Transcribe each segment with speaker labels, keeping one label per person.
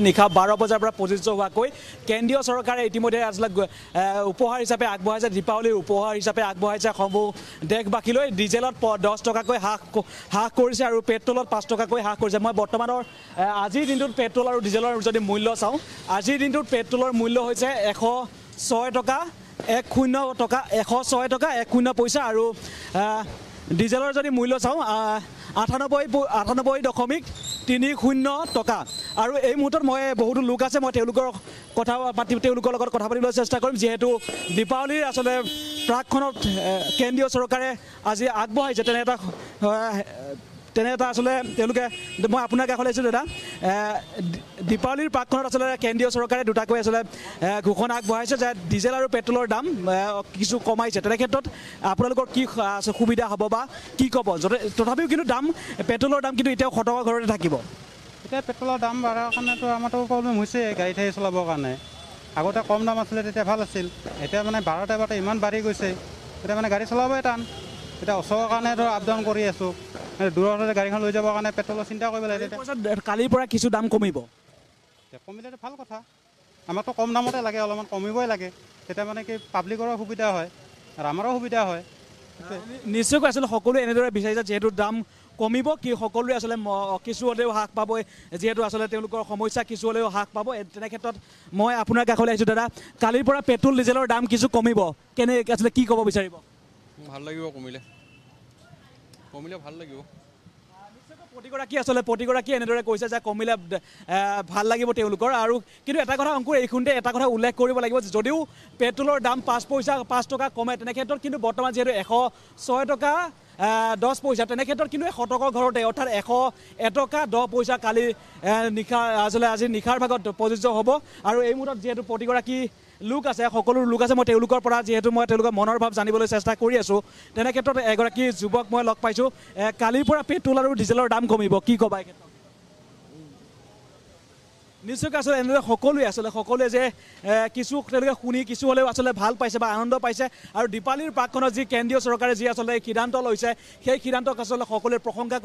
Speaker 1: নিশা বাৰ বজাৰ পৰা প্ৰযোজ্য হোৱাকৈ কেন্দ্ৰীয় চৰকাৰে ইতিমধ্যে আচলতে উপহাৰ হিচাপে আগবঢ়াইছে দীপাৱলীৰ উপহাৰ হিচাপে আগবঢ়াইছে সমূহ দেশবাসীলৈ। ডিজেলত দহ টকাকৈ হ্ৰাস হ্ৰাস কৰিছে আৰু পেট্ৰলত পাঁচ টকাকৈ হ্ৰাস কৰিছে। মই বৰ্তমানৰ আজিৰ দিনটোত পেট্ৰল আৰু ডিজেলৰ যদি মূল্য চাওঁ আজিৰ দিনটোত পেট্ৰলৰ মূল্য হৈছে এশ ছয় টকা এক শূন্য টকা এশ ছয় টকা এক শূন্য পইচা আৰু ডিজেলৰ যদি মূল্য চাওঁ আঠানব্বৈ আঠানব্বৈ দশমিক তিনি শূন্য টকা। আৰু এই মুহূৰ্তত মই বহুতো লোক আছে মই তেওঁলোকৰ কথা পাতি তেওঁলোকৰ লগত কথা পাতিবলৈ চেষ্টা কৰিম যিহেতু দীপাৱলীৰ আচলতে প্ৰাকখনত কেন্দ্ৰীয় চৰকাৰে আজি আগবঢ়াইছে। তেনে এটা তেনে এটা আচলতে তেওঁলোকে মই আপোনাৰ কাষলৈ আহিছোঁ দাদা। দীপাৱলীৰ প্ৰাকখনত আচলতে কেন্দ্ৰীয় চৰকাৰে দুটাকৈ আচলতে ঘোষণা আগবঢ়াইছে যে ডিজেল আৰু পেট্ৰলৰ দাম কিছু কমাইছে। তেনে ক্ষেত্ৰত আপোনালোকৰ কি সুবিধা হ'ব বা কি ক'ব? তথাপিও কিন্তু দাম পেট্ৰলৰ দাম কিন্তু এতিয়াও শতকৰ ঘৰতে থাকিব।
Speaker 2: এতিয়া পেট্ৰলৰ দাম বঢ়াৰ কাৰণেতো আমাৰতো প্ৰব্লেম হৈছে গাড়ী ঠাড়ী চলাবৰ কাৰণে। আগতে কম দাম আছিলে তেতিয়া ভাল আছিল। এতিয়া মানে বাৰটা বাৰটা ইমান বাঢ়ি গৈছে। এতিয়া মানে গাড়ী চলাবই টান। এতিয়া ওচৰৰ কাৰণে ধৰ আপ ডাউন কৰি আছোঁ। দূৰৰ হ'লে গাড়ীখন লৈ যাবৰ কাৰণে পেট্ৰলৰ চিন্তা কৰিব লাগে
Speaker 1: কালিৰ পৰা কিছু দাম কমিব।
Speaker 2: কমিলেতো ভাল কথা। আমাৰতো কম দামতে লাগে অলপমান কমিবই লাগে। তেতিয়া মানে কি পাব্লিকৰো সুবিধা হয় আৰু আমাৰো সুবিধা হয়।
Speaker 1: নিশ্চয়কৈ আচলতে সকলোৱে এনেদৰে বিচাৰিছে যিহেতু দাম কমিব কি সকলোৱে আচলতে কিছু হ'লেও হ্ৰাস পাব যিহেতু আচলতে তেওঁলোকৰ সমস্যা কিছু হ'লেও হ্ৰাস পাব। এ- তেনে ক্ষেত্ৰত মই আপোনাৰ কাষলৈ আহিছোঁ দাদা। কালিৰ পৰা পেট্ৰল ডিজেলৰ দাম কিছু কমিব। কেনে আচলতে কি ক'ব বিচাৰিব?
Speaker 3: ভাল লাগিব কমিলে। কমিলে ভাল লাগিব।
Speaker 1: প্ৰতিগৰাকী আচলতে প্ৰতিগৰাকী এনেদৰে কৈছে যে কমিলে ভাল লাগিব তেওঁলোকৰ। আৰু কিন্তু এটা কথা অংকুৰ এইখিনিতে এটা কথা উল্লেখ কৰিব লাগিব যদিও পেট্ৰলৰ দাম পাঁচ পইচা পাঁচ টকা কমে তেনে ক্ষেত্ৰত কিন্তু বৰ্তমান যিহেতু এশ ছয় টকা দহ পইচা তেনে ক্ষেত্ৰত কিন্তু এই শতকৰ ঘৰতে অৰ্থাৎ এশ এটকা দহ পইচা কালি নিশা আচলতে আজি নিশাৰ ভাগত প্ৰযোজ্য হ'ব। আৰু এই মুহূৰ্তত যিহেতু প্ৰতিগৰাকী লোক আছে সকলো লোক আছে মই তেওঁলোকৰ পৰা যিহেতু মই তেওঁলোকৰ মনৰ ভাৱ জানিবলৈ চেষ্টা কৰি আছোঁ তেনে ক্ষেত্ৰত এগৰাকী যুৱক মই লগ পাইছোঁ। কালিৰ পৰা পেট্ৰল আৰু ডিজেলৰ দাম কমিব কি ক'বা এই ক্ষেত্ৰত? নিশ্চয়কৈ আচলতে এনেদৰে সকলোৱে আচলতে সকলোৱে যে কিছু তেওঁলোকে শুনি কিছু হ'লেও আচলতে ভাল পাইছে বা আনন্দ পাইছে। আৰু দীপাৱলীৰ প্ৰাকখনত যি কেন্দ্ৰীয় চৰকাৰে যি আচলতে সিদ্ধান্ত লৈছে সেই সিদ্ধান্তক আচলতে সকলোৱে প্ৰশংসা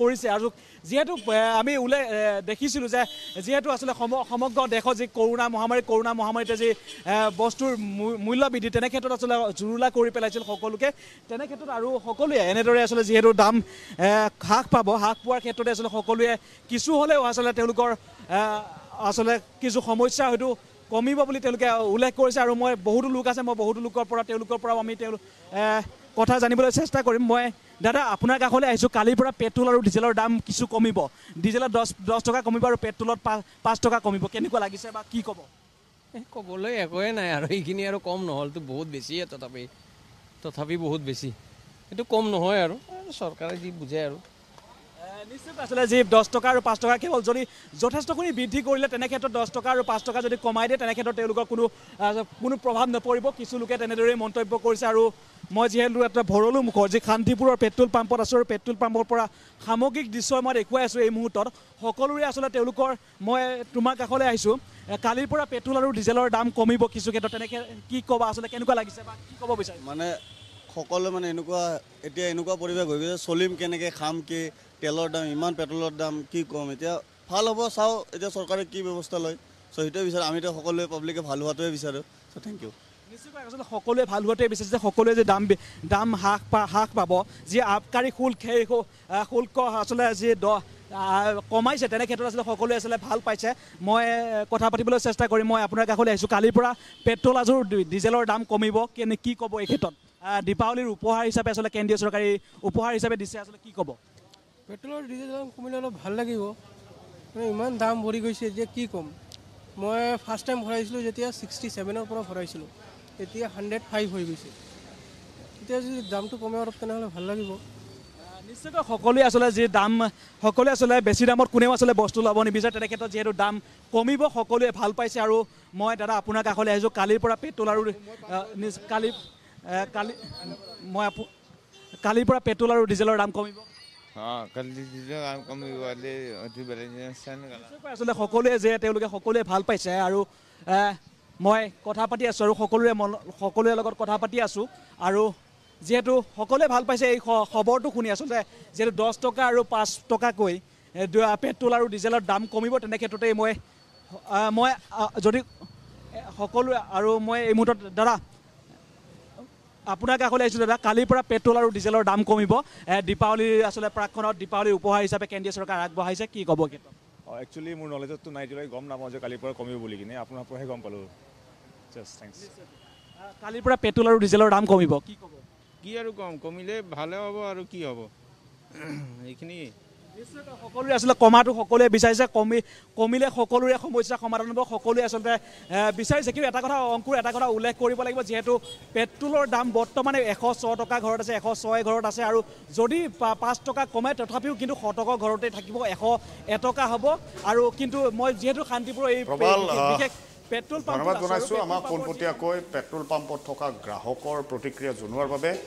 Speaker 1: কৰিছে। আৰু যিহেতু আমি ওলাই দেখিছিলোঁ যে যিহেতু আচলতে সম- সমগ্ৰ দেশত যি কৰোণা মহামাৰী কৰোণা মহামাৰীতে যি বস্তুৰ মূল্য বৃদ্ধি তেনে ক্ষেত্ৰত আচলতে জুৰুলা কৰি পেলাইছিল সকলোকে। তেনে ক্ষেত্ৰত আৰু সকলোৱে এনেদৰে আচলতে যিহেতু দাম হ্ৰাস পাব হ্ৰাস পোৱাৰ ক্ষেত্ৰতে আচলতে সকলোৱে কিছু হ'লেও আচলতে তেওঁলোকৰ আচলতে কিছু সমস্যা হয়তো কমিব বুলি তেওঁলোকে উল্লেখ কৰিছে আৰু মই বহুতো লোক আছে মই বহুতো লোকৰ পৰা তেওঁলোকৰ পৰাও আমি তেওঁলোক কথা জানিবলৈ চেষ্টা কৰিম। মই দাদা আপোনাৰ কাষলৈ আহিছোঁ। কালিৰ পৰা পেট্ৰল আৰু ডিজেলৰ দাম কিছু কমিব। ডিজেলত দহ দহ টকা কমিব আৰু পেট্ৰলত পাঁচ পাঁচ টকা কমিব। কেনেকুৱা লাগিছে বা কি ক'ব?
Speaker 3: ক'বলৈ একোৱে নাই আৰু। এইখিনি আৰু কম নহ'লতো বহুত বেছিয়ে তথাপি তথাপি বহুত বেছি। এইটো কম নহয় আৰু চৰকাৰে যি বুজে আৰু।
Speaker 1: নিশ্চয়কৈ আচলতে যি দহ টকা আৰু পাঁচ টকা কেৱল যদি যথেষ্টখিনি বৃদ্ধি কৰিলে তেনে ক্ষেত্ৰত দহ টকা আৰু পাঁচ টকা যদি কমাই দিয়ে তেনে ক্ষেত্ৰত তেওঁলোকৰ কোনো কোনো প্ৰভাৱ নপৰিব। কিছু লোকে তেনেদৰেই মন্তব্য কৰিছে আৰু মই যিহেতু এটা ভৰলো মুখৰ যি শান্তিপুৰৰ পেট্ৰল পাম্পত আছোঁ আৰু পেট্ৰল পাম্পৰ পৰা সামগ্ৰিক দৃশ্য মই দেখুৱাই আছোঁ এই মুহূৰ্তত সকলোৰে আচলতে তেওঁলোকৰ মই তোমাৰ কাষলৈ আহিছোঁ। কালিৰ পৰা পেট্ৰল আৰু ডিজেলৰ দাম কমিব কিছু ক্ষেত্ৰত তেনেকৈ কি ক'বা আচলতে কেনেকুৱা লাগিছে বা কি ক'ব বিচাৰিম
Speaker 4: মানে সকলোৱে মানে এনেকুৱা এতিয়া এনেকুৱা পৰিৱেশ হৈ গৈছে চলিম কেনেকৈ খাম কি তেলৰ দাম ইমান পেট্ৰলৰ দাম কি ক'ম এতিয়া ভাল হ'ব চাওঁ এতিয়া চৰকাৰে কি ব্যৱস্থা লয়। চ' সেইটোৱে বিচাৰোঁ আমিতো সকলোৱে পাব্লিকে ভাল হোৱাটোৱে বিচাৰোঁ চ' থেংক ইউ
Speaker 1: আচলতে সকলোৱে ভাল হোৱাটোৱে বিচাৰিছে সকলোৱে যে দাম দাম হ্ৰাস পা হ্ৰাস পাব যি আবকাৰী শুল্ক সেই শুল্ক আচলতে যি দ কমাইছে তেনে ক্ষেত্ৰত আচলতে সকলোৱে আচলতে ভাল পাইছে। মই কথা পাতিবলৈ চেষ্টা কৰিম মই আপোনাৰ কাষলৈ আহিছোঁ। কালিৰ পৰা পেট্ৰল আজোৰ ডিজেলৰ দাম কমিব কেনে কি ক'ব এই ক্ষেত্ৰত? দীপাৱলীৰ উপহাৰ হিচাপে আচলতে কেন্দ্ৰীয় চৰকাৰে উপহাৰ হিচাপে দিছে আচলতে কি ক'ব?
Speaker 5: পেট্ৰলৰ ডিজেল দাম কমিলে অলপ ভাল লাগিব। মানে ইমান দাম বঢ়ি গৈছে এতিয়া কি ক'ম? মই ফাৰ্ষ্ট টাইম ভৰাইছিলোঁ যেতিয়া ছিক্সটি ছেভেনৰ পৰা ভৰাইছিলোঁ এতিয়া হাণ্ড্ৰেড ফাইভ হৈ গৈছে। এতিয়া যদি দামটো কমে অলপ তেনেহ'লে ভাল লাগিব।
Speaker 1: নিশ্চয়কৈ সকলোৱে আচলতে যি দাম সকলোৱে আচলতে বেছি দামত কোনেও আচলতে বস্তু ল'ব নিবিচাৰে তেনে ক্ষেত্ৰত যিহেতু দাম কমিব সকলোৱে ভাল পাইছে। আৰু মই দাদা আপোনাৰ কাষলৈ আহিছোঁ কালিৰ পৰা পেট্ৰল আৰু কালি কালি মই কালিৰ পৰা পেট্ৰল আৰু ডিজেলৰ দাম কমিব। আচলতে সকলোৱে যে তেওঁলোকে সকলোৱে ভাল পাইছে আৰু মই কথা পাতি আছোঁ আৰু সকলোৰে মন সকলোৰে লগত কথা পাতি আছোঁ আৰু যিহেতু সকলোৱে ভাল পাইছে এই খবৰটো শুনি আচলতে যিহেতু দহ টকা আৰু পাঁচ টকাকৈ পেট্ৰল আৰু ডিজেলৰ দাম কমিব তেনেক্ষেত্ৰতেই মই মই যদি সকলোৱে আৰু মই এই মুহূৰ্তত দাদা আপোনাৰ কাষলৈ আহিছোঁ দাদা। কালিৰ পৰা পেট্ৰল আৰু ডিজেলৰ দাম কমিব। এ, দীপাৱলীৰ আচলতে প্ৰাকখনত দীপাৱলীৰ উপহাৰ হিচাপে কেন্দ্ৰীয় চৰকাৰ আগবঢ়াইছে। কি ক'ব ক্ষেত্ৰত
Speaker 6: একচুৱেলি মোৰ নলেজততো নাই এতিয়ালৈকে গম নাপাওঁ যে কালিৰ পৰা কমিব বুলি কিনে। আপোনাৰ পৰাহে গম পালোঁ। জাষ্ট থেংকছ
Speaker 1: কালিৰ পৰা পেট্ৰল আৰু ডিজেলৰ দাম কমিব। কি ক'ব?
Speaker 7: কি আৰু কম? কমিলে ভালে হ'ব আৰু কি হ'ব? এইখিনি
Speaker 1: নিশ্চয়কৈ সকলোৱে আচলতে কমাটো সকলোৱে বিচাৰিছে কমি কমিলে সকলোৰে সমস্যা সমাধান হ'ব সকলোৱে আচলতে বিচাৰিছে। কিন্তু এটা কথা অংকুৰ এটা কথা উল্লেখ কৰিব লাগিব যিহেতু পেট্ৰলৰ দাম বৰ্তমানে এশ ছয় টকা ঘৰত আছে এশ ছয় ঘৰত আছে আৰু যদি পাঁচ টকা কমে তথাপিও কিন্তু শতকৰ ঘৰতে থাকিব এশ এটকা হ'ব। আৰু কিন্তু মই যিহেতু শান্তিপুৰৰ এই বিশেষ- পেট্ৰল পাম্পত
Speaker 8: জনাইছোঁ। আমাক পোনপটীয়াকৈ পেট্ৰল পাম্পত থকা গ্ৰাহকৰ প্ৰতিক্ৰিয়া জনোৱাৰ বাবে